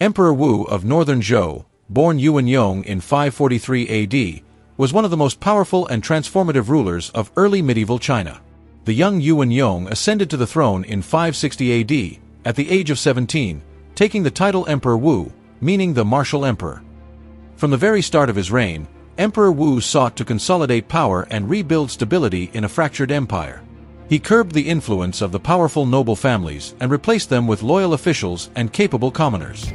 Emperor Wu of Northern Zhou, born Yuwen Yong in 543 AD, was one of the most powerful and transformative rulers of early medieval China. The young Yuwen Yong ascended to the throne in 560 AD, at the age of 17, taking the title Emperor Wu, meaning the martial emperor. From the very start of his reign, Emperor Wu sought to consolidate power and rebuild stability in a fractured empire. He curbed the influence of the powerful noble families and replaced them with loyal officials and capable commoners.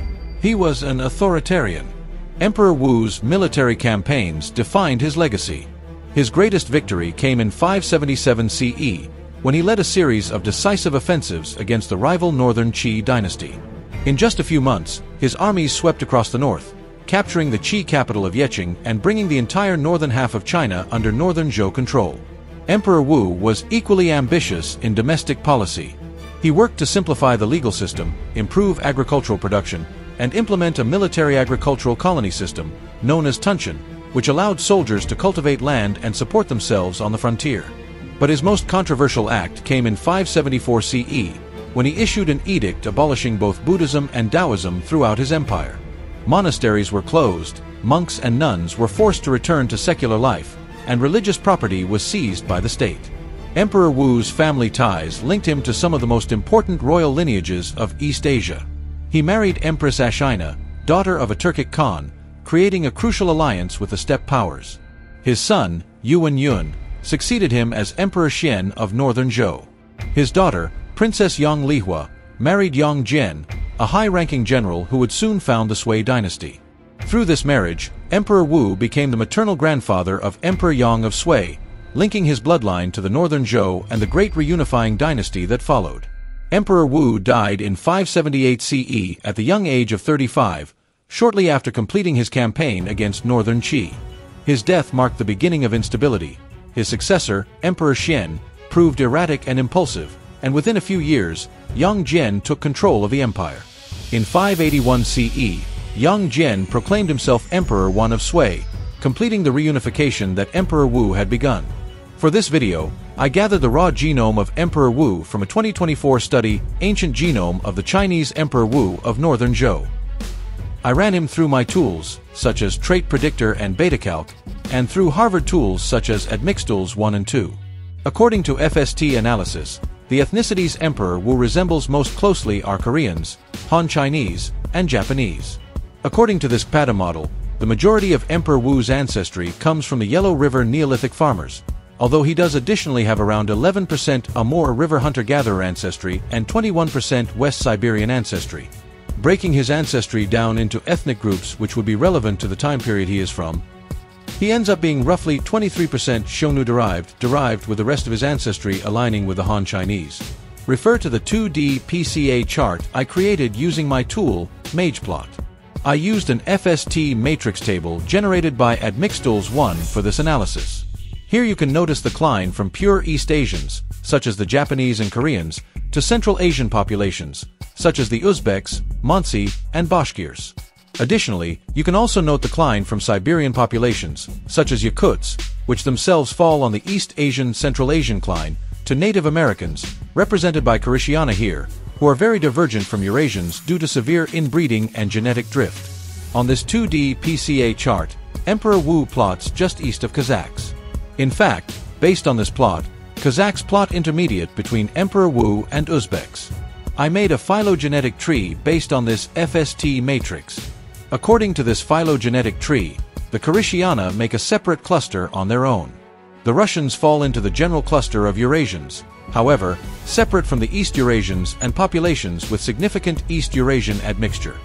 He was an authoritarian. Emperor Wu's military campaigns defined his legacy. His greatest victory came in 577 CE, when he led a series of decisive offensives against the rival northern Qi dynasty. In just a few months, his armies swept across the north, capturing the Qi capital of Yecheng and bringing the entire northern half of China under northern Zhou control. Emperor Wu was equally ambitious in domestic policy. He worked to simplify the legal system, improve agricultural production, and implement a military agricultural colony system, known as Tuntian, which allowed soldiers to cultivate land and support themselves on the frontier. But his most controversial act came in 574 CE, when he issued an edict abolishing both Buddhism and Taoism throughout his empire. Monasteries were closed, monks and nuns were forced to return to secular life, and religious property was seized by the state. Emperor Wu's family ties linked him to some of the most important royal lineages of East Asia. He married Empress Ashina, daughter of a Turkic Khan, creating a crucial alliance with the steppe powers. His son, Yuwen Yun, succeeded him as Emperor Xuan of northern Zhou. His daughter, Princess Yang Lihua, married Yang Jian, a high-ranking general who would soon found the Sui dynasty. Through this marriage, Emperor Wu became the maternal grandfather of Emperor Yang of Sui, linking his bloodline to the northern Zhou and the great reunifying dynasty that followed. Emperor Wu died in 578 CE at the young age of 35, shortly after completing his campaign against northern Qi. His death marked the beginning of instability, his successor, Emperor Xuan, proved erratic and impulsive, and within a few years, Yang Jian took control of the empire. In 581 CE, Yang Jian proclaimed himself Emperor Wen of Sui, completing the reunification that Emperor Wu had begun. For this video, I gathered the raw genome of Emperor Wu from a 2024 study, Ancient Genome of the Chinese Emperor Wu of Northern Zhou. I ran him through my tools, such as Trait Predictor and BetaCalc, and through Harvard tools such as Admixtools 1 and 2. According to FST analysis, the ethnicities Emperor Wu resembles most closely are Koreans, Han Chinese, and Japanese. According to this PATA model, the majority of Emperor Wu's ancestry comes from the Yellow River Neolithic farmers, although he does additionally have around 11% Amur River hunter-gatherer ancestry and 21% West Siberian ancestry breaking his ancestry down into ethnic groups which would be relevant to the time period he is from, he ends up being roughly 23% Xiongnu derived, derived with the rest of his ancestry aligning with the Han Chinese. Refer to the 2D PCA chart I created using my tool, MagePlot. I used an FST matrix table generated by Admixtools 1 for this analysis. Here you can notice the cline from pure East Asians, such as the Japanese and Koreans, to Central Asian populations, such as the Uzbeks, Mansi, and Bashkirs. Additionally, you can also note the cline from Siberian populations, such as Yakuts, which themselves fall on the East Asian Central Asian cline, to Native Americans, represented by Karitiana here, who are very divergent from Eurasians due to severe inbreeding and genetic drift. On this 2D PCA chart, Emperor Wu plots just east of Kazakhs. In fact, based on this plot, Kazakhs plot intermediate between Emperor Wu and Uzbeks. I made a phylogenetic tree based on this FST matrix. According to this phylogenetic tree, the Karitiana make a separate cluster on their own. The Russians fall into the general cluster of Eurasians, however, separate from the East Eurasians and populations with significant East Eurasian admixture.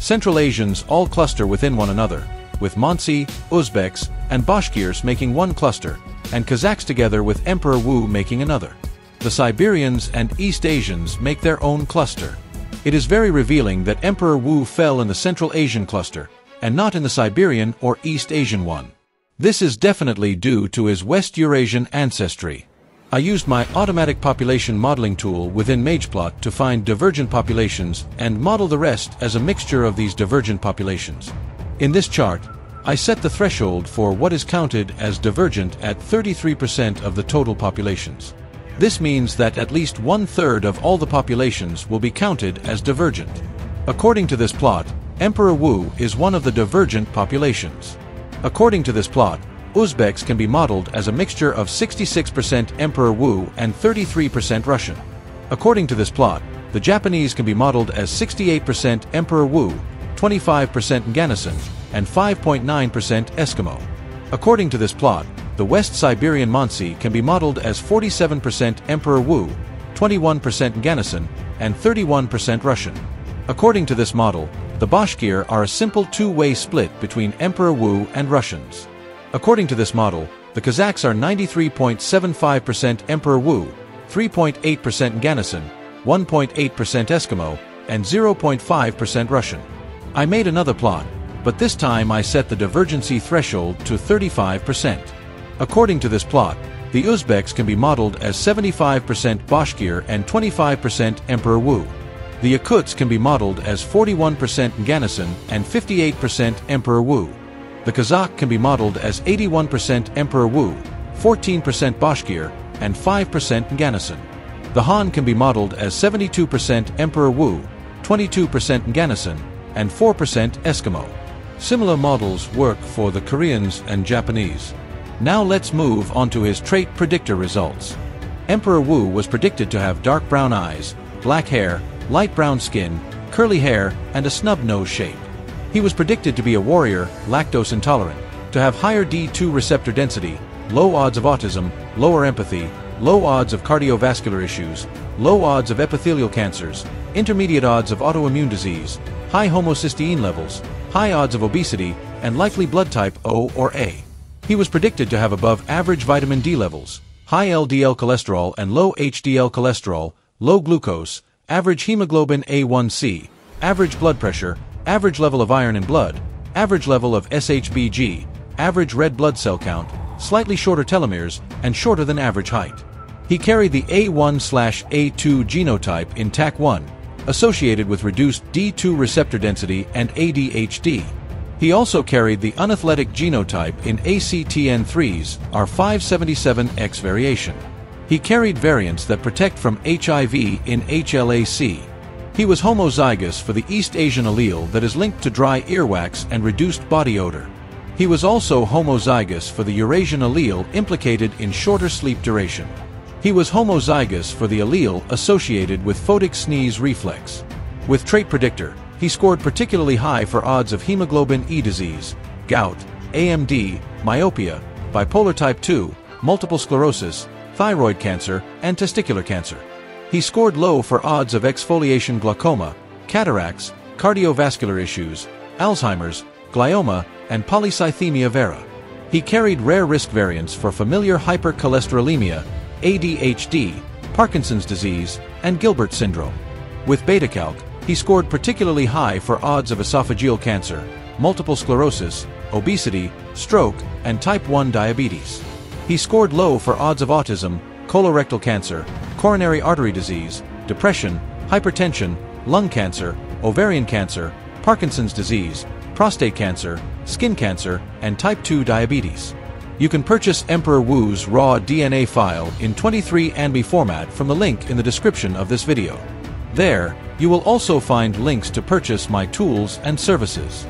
Central Asians all cluster within one another, with Mansi, Uzbeks, and Bashkirs making one cluster, and Kazakhs together with Emperor Wu making another the Siberians and East Asians make their own cluster. It is very revealing that Emperor Wu fell in the Central Asian cluster, and not in the Siberian or East Asian one. This is definitely due to his West Eurasian ancestry. I used my automatic population modeling tool within MagePlot to find divergent populations and model the rest as a mixture of these divergent populations. In this chart, I set the threshold for what is counted as divergent at 33% of the total populations. This means that at least one-third of all the populations will be counted as divergent. According to this plot, Emperor Wu is one of the divergent populations. According to this plot, Uzbeks can be modeled as a mixture of 66% Emperor Wu and 33% Russian. According to this plot, the Japanese can be modeled as 68% Emperor Wu, 25% Nganasan, and 5.9% Eskimo. According to this plot, the West Siberian Mansi can be modeled as 47% Emperor Wu, 21% Nganasan, and 31% Russian. According to this model, the Bashkir are a simple two-way split between Emperor Wu and Russians. According to this model, the Kazakhs are 93.75% Emperor Wu, 3.8% Nganasan, 1.8% Eskimo, and 0.5% Russian. I made another plot, but this time I set the divergency threshold to 35%. According to this plot, the Uzbeks can be modeled as 75% Bashkir and 25% Emperor Wu. The Yakuts can be modeled as 41% Nganasan and 58% Emperor Wu. The Kazakh can be modeled as 81% Emperor Wu, 14% Bashkir, and 5% Nganasan. The Han can be modeled as 72% Emperor Wu, 22% Nganasan, and 4% Eskimo. Similar models work for the Koreans and Japanese. Now let's move on to his trait predictor results. Emperor Wu was predicted to have dark brown eyes, black hair, light brown skin, curly hair, and a snub nose shape. He was predicted to be a warrior, lactose intolerant, to have higher D2 receptor density, low odds of autism, lower empathy, low odds of cardiovascular issues, low odds of epithelial cancers, intermediate odds of autoimmune disease, high homocysteine levels, high odds of obesity, and likely blood type O or A. He was predicted to have above average vitamin D levels, high LDL cholesterol and low HDL cholesterol, low glucose, average hemoglobin A1C, average blood pressure, average level of iron in blood, average level of SHBG, average red blood cell count, slightly shorter telomeres, and shorter than average height. He carried the A1-A2 genotype in TAC1, associated with reduced D2 receptor density and ADHD. He also carried the unathletic genotype in ACTN3's R577X variation. He carried variants that protect from HIV in HLA-C. He was homozygous for the East Asian allele that is linked to dry earwax and reduced body odor. He was also homozygous for the Eurasian allele implicated in shorter sleep duration. He was homozygous for the allele associated with photic sneeze reflex. With trait predictor, he scored particularly high for odds of hemoglobin E disease, gout, AMD, myopia, bipolar type 2, multiple sclerosis, thyroid cancer, and testicular cancer. He scored low for odds of exfoliation glaucoma, cataracts, cardiovascular issues, Alzheimer's, glioma, and polycythemia vera. He carried rare risk variants for familial hypercholesterolemia, ADHD, Parkinson's disease, and Gilbert syndrome. With beta-calc, he scored particularly high for odds of esophageal cancer, multiple sclerosis, obesity, stroke, and type 1 diabetes. He scored low for odds of autism, colorectal cancer, coronary artery disease, depression, hypertension, lung cancer, ovarian cancer, Parkinson's disease, prostate cancer, skin cancer, and type 2 diabetes. You can purchase Emperor Wu's raw DNA file in 23andMe format from the link in the description of this video. There, you will also find links to purchase my tools and services.